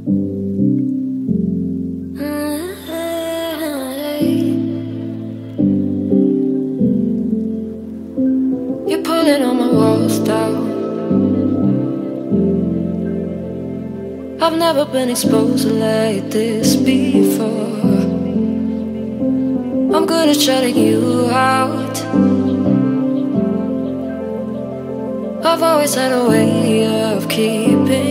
Mm-hmm. You're pulling all my walls down. I've never been exposed like this before. I'm good at shutting you out. I've always had a way of keeping.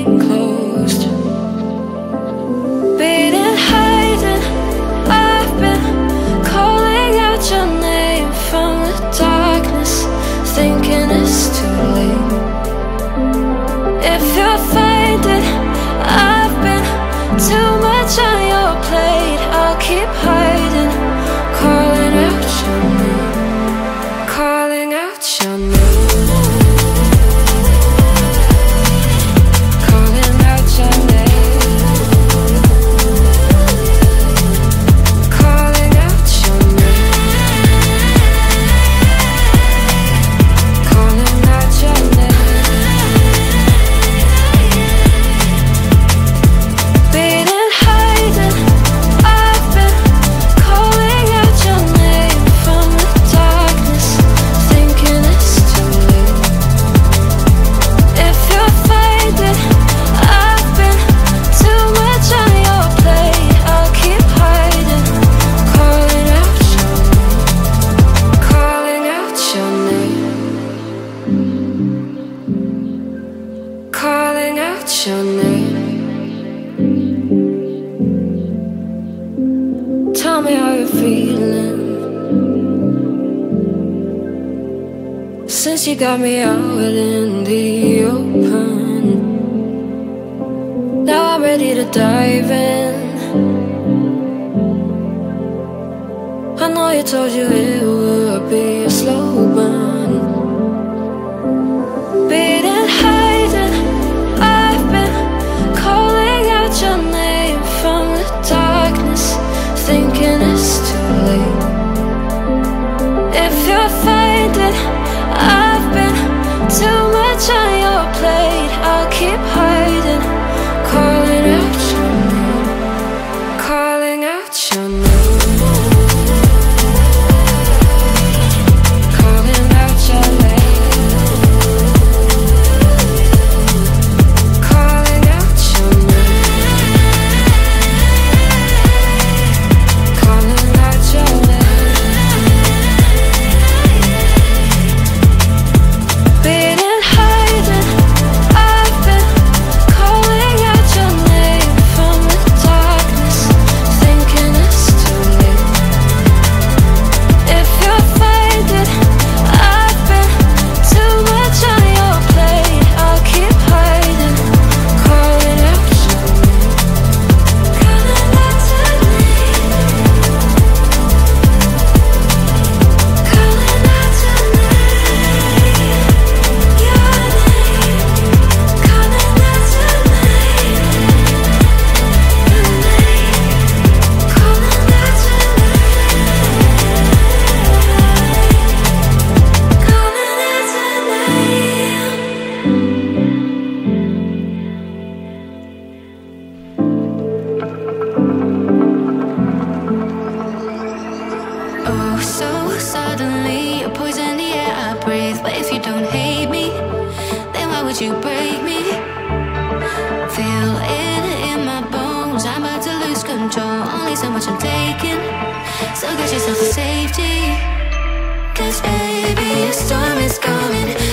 I sun. your name. Tell me how you're feeling. Since you got me out in the open, now I'm ready to dive in. I know you told you it would be a slow burn. would you break me? Feel it in my bones, I'm about to lose control. Only so much I'm taking, so get yourself to safety. Cause baby, a storm is coming.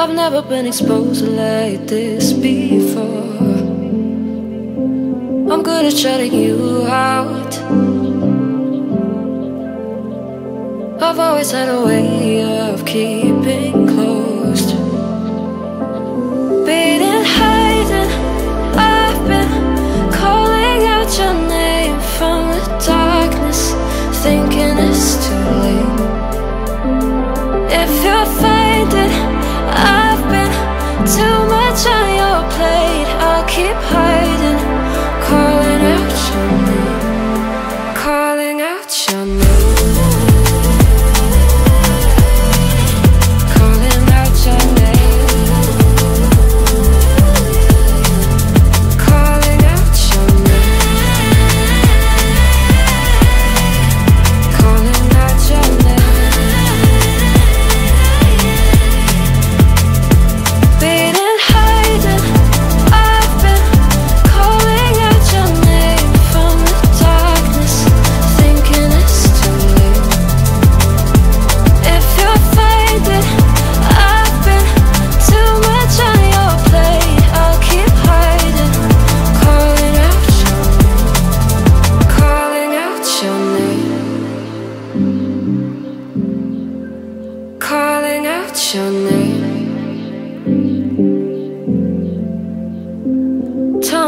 I've never been exposed like this before. I'm good at shutting you out. I've always had a way of keeping close.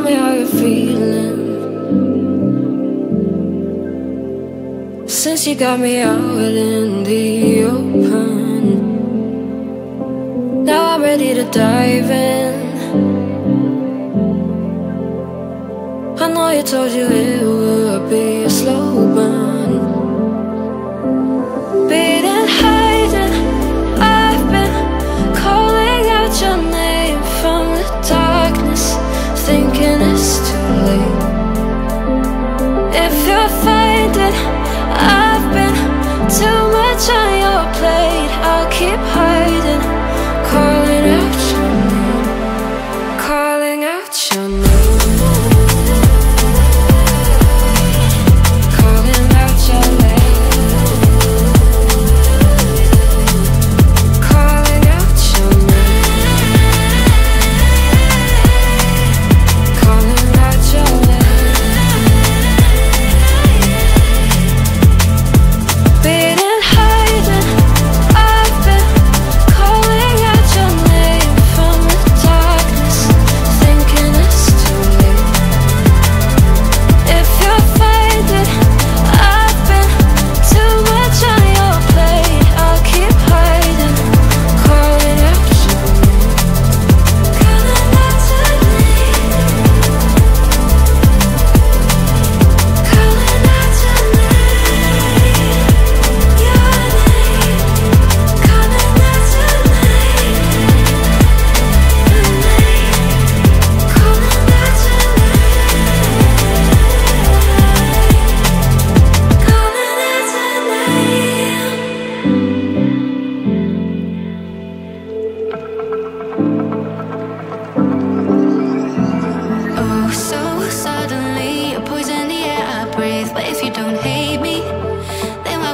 tell me how you're feeling. Since you got me out in the open Now I'm ready to dive in. I know you told you it would be slow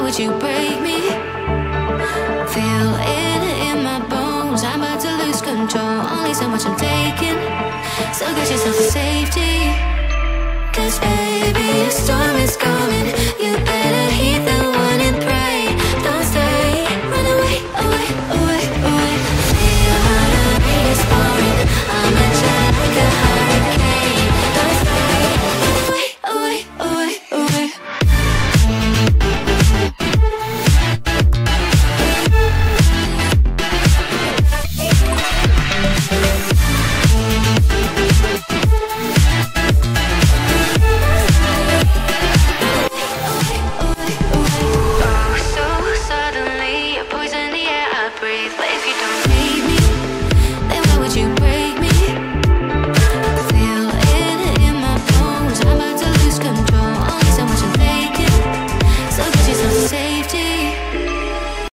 would you break me? Feel it in my bones, I'm about to lose control. Only so much I'm taking, so get yourself to safety. Cause baby, a storm is coming.